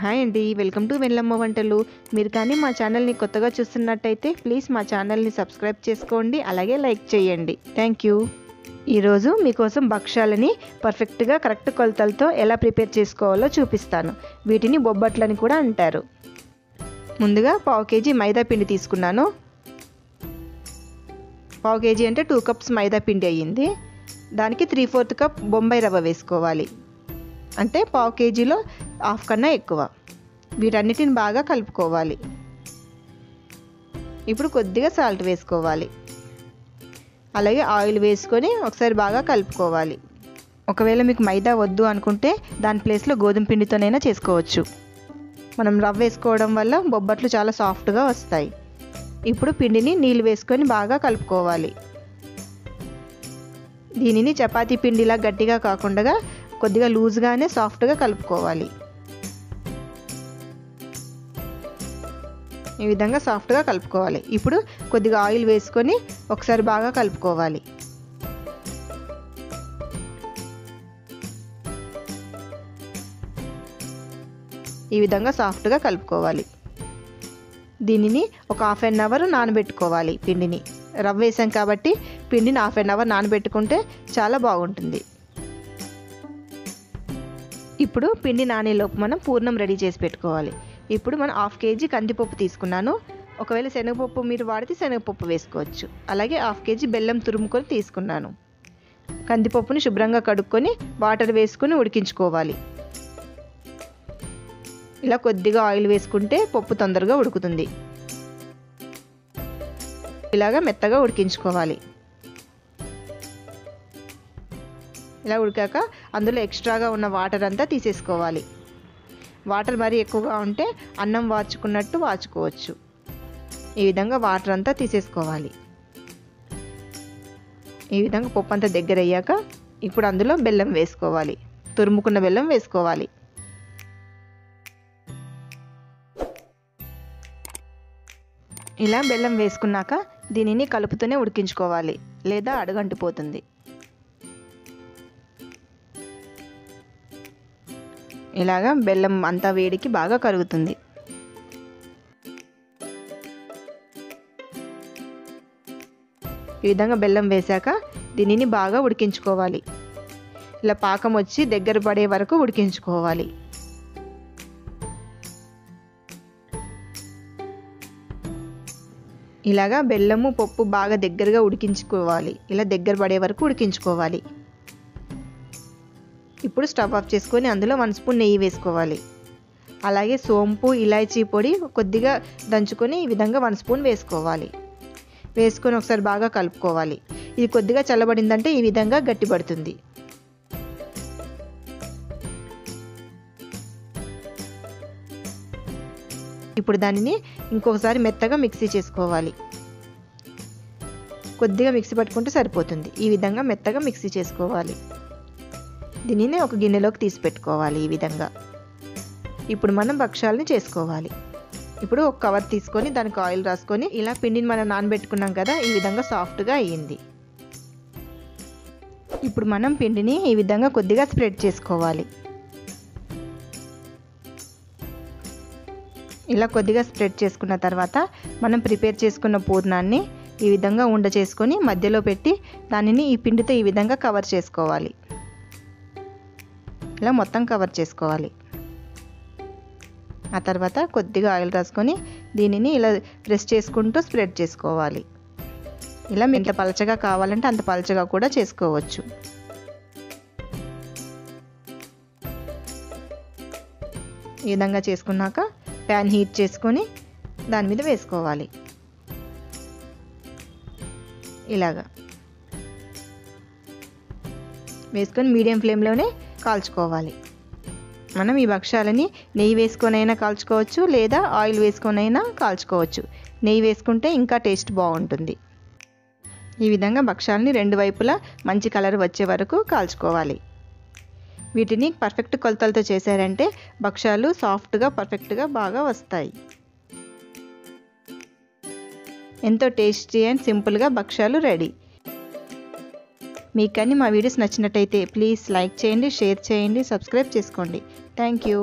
Hi అండి welcome to Vellamma వంటలు. మీరు కానీ మా ఛానల్ని కొత్తగా చూస్తున్నట్టయితే ప్లీజ్ మా ఛానల్ని సబ్స్క్రైబ్ చేసుకోండి అలాగే లైక్ చేయండి. Thank you. ఈరోజు మీకోసం భక్ష్యాలని పర్ఫెక్ట్గా కరెక్ట్ కొలతలతో ఎలా ప్రిపేర్ చేసుకోవాలో చూపిస్తాను. వీటిని బొబ్బట్లని కూడా అంటారు. ముందుగా పావు కేజీ మైదా పిండి తీసుకున్నాను. పావు కేజీ అంటే టూ కప్స్ మైదా పిండి అయ్యింది. దానికి త్రీ ఫోర్త్ కప్ బొంబాయి రవ్వ వేసుకోవాలి. అంటే పావు కేజీలో హాఫ్ కన్నా ఎక్కువ. వీటన్నిటిని బాగా కలుపుకోవాలి. ఇప్పుడు కొద్దిగా సాల్ట్ వేసుకోవాలి. అలాగే ఆయిల్ వేసుకొని ఒకసారి బాగా కలుపుకోవాలి. ఒకవేళ మీకు మైదా వద్దు అనుకుంటే దాని ప్లేస్లో గోధుమ పిండితోనైనా చేసుకోవచ్చు. మనం రవ్వ వేసుకోవడం వల్ల బొబ్బట్లు చాలా సాఫ్ట్గా వస్తాయి. ఇప్పుడు పిండిని నీళ్ళు వేసుకొని బాగా కలుపుకోవాలి. దీనిని చపాతీ పిండిలా గట్టిగా కాకుండా కొద్దిగా లూజ్గానే సాఫ్ట్గా కలుపుకోవాలి. ఈ విధంగా సాఫ్ట్గా కలుపుకోవాలి. ఇప్పుడు కొద్దిగా ఆయిల్ వేసుకొని ఒకసారి బాగా కలుపుకోవాలి. ఈ విధంగా సాఫ్ట్గా కలుపుకోవాలి. దీనిని ఒక హాఫ్ అన్ అవర్ నానబెట్టుకోవాలి పిండిని. రవ్వ వేసాం కాబట్టి పిండిని హాఫ్ అన్ అవర్ నానబెట్టుకుంటే చాలా బాగుంటుంది. ఇప్పుడు పిండి నానేలోపు మనం పూర్ణం రెడీ చేసి పెట్టుకోవాలి. ఇప్పుడు మనం హాఫ్ కేజీ కందిపప్పు తీసుకున్నాను. ఒకవేళ శనగపప్పు మీరు వాడితే శనగపప్పు వేసుకోవచ్చు. అలాగే హాఫ్ కేజీ బెల్లం తురుముకొని తీసుకున్నాను. కందిపప్పుని శుభ్రంగా కడుక్కొని వాటర్ వేసుకొని ఉడికించుకోవాలి. ఇలా కొద్దిగా ఆయిల్ వేసుకుంటే పప్పు తొందరగా ఉడుకుతుంది. ఇలాగా మెత్తగా ఉడికించుకోవాలి. ఇలా ఉడికాక అందులో ఎక్స్ట్రాగా ఉన్న వాటర్ అంతా తీసేసుకోవాలి. వాటర్ మరీ ఎక్కువగా ఉంటే అన్నం వాచుకున్నట్టు వాచుకోవచ్చు ఈ విధంగా వాటర్ అంతా తీసేసుకోవాలి. ఈ విధంగా పప్పు అంతా దగ్గర అయ్యాక ఇప్పుడు అందులో బెల్లం వేసుకోవాలి. తురుముకున్న బెల్లం వేసుకోవాలి. ఇలా బెల్లం వేసుకున్నాక దీనిని కలుపుతూనే ఉడికించుకోవాలి. లేదా అడుగంటిపోతుంది. ఇలాగా బెల్లం అంతా వేడికి బాగా కరుగుతుంది. ఈ విధంగా బెల్లం వేశాక దీనిని బాగా ఉడికించుకోవాలి. ఇలా పాకం వచ్చి దగ్గర పడే వరకు ఉడికించుకోవాలి. ఇలాగా బెల్లము పప్పు బాగా దగ్గరగా ఉడికించుకోవాలి. ఇలా దగ్గర పడే వరకు ఉడికించుకోవాలి. ఇప్పుడు స్టవ్ ఆఫ్ చేసుకొని అందులో వన్ స్పూన్ నెయ్యి వేసుకోవాలి. అలాగే సోంపు ఇలాచీ పొడి కొద్దిగా దంచుకొని ఈ విధంగా వన్ స్పూన్ వేసుకోవాలి. వేసుకొని ఒకసారి బాగా కలుపుకోవాలి. ఇది కొద్దిగా చల్లబడిందంటే ఈ విధంగా గట్టిపడుతుంది ఇప్పుడు దానిని ఇంకొకసారి మెత్తగా మిక్సీ చేసుకోవాలి. కొద్దిగా మిక్సీ పట్టుకుంటే సరిపోతుంది. ఈ విధంగా మెత్తగా మిక్సీ చేసుకోవాలి. దీనిని ఒక గిన్నెలోకి తీసి పెట్టుకోవాలి ఈ విధంగా. ఇప్పుడు మనం భక్ష్యాలని చేసుకోవాలి. ఇప్పుడు ఒక కవర్ తీసుకొని దానికి ఆయిల్ రాసుకొని ఇలా పిండిని మనం నానబెట్టుకున్నాం కదా ఈ విధంగా సాఫ్ట్గా అయ్యింది. ఇప్పుడు మనం పిండిని ఈ విధంగా కొద్దిగా స్ప్రెడ్ చేసుకోవాలి. ఇలా కొద్దిగా స్ప్రెడ్ చేసుకున్న తర్వాత మనం ప్రిపేర్ చేసుకున్న పూర్ణాన్ని ఈ విధంగా ఉండ చేసుకొని మధ్యలో పెట్టి దానిని ఈ పిండితో ఈ విధంగా కవర్ చేసుకోవాలి. ఇలా మొత్తం కవర్ చేసుకోవాలి. ఆ తర్వాత కొద్దిగా ఆయిల్ రాసుకొని దీనిని ఇలా ప్రెస్ చేసుకుంటూ స్ప్రెడ్ చేసుకోవాలి. ఇలా ఎంత పలచగా కావాలంటే అంత పలచగా కూడా చేసుకోవచ్చు. ఈ విధంగా చేసుకున్నాక ప్యాన్ హీట్ చేసుకొని దాని మీద వేసుకోవాలి. ఇలాగా. వేసుకొని మీడియం ఫ్లేమ్లోనే కాల్చుకోవాలి. మనం ఈ భక్ష్యాలని నెయ్యి వేసుకొనైనా కాల్చుకోవచ్చు లేదా ఆయిల్ వేసుకొనైనా కాల్చుకోవచ్చు. నెయ్యి వేసుకుంటే ఇంకా టేస్ట్ బాగుంటుంది. ఈ విధంగా భక్ష్యాలని రెండు వైపులా మంచి కలర్ వచ్చే వరకు కాల్చుకోవాలి. వీటిని పర్ఫెక్ట్ కొలతలతో చేశారంటే భక్ష్యాలు సాఫ్ట్గా పర్ఫెక్ట్గా బాగా వస్తాయి. ఎంతో టేస్టీ అండ్ సింపుల్గా భక్ష్యాలు రెడీ. మీకు కానీ మా వీడియోస్ నచ్చినట్టయితే ప్లీజ్ లైక్ చేయండి షేర్ చేయండి సబ్స్క్రైబ్ చేసుకోండి. Thank you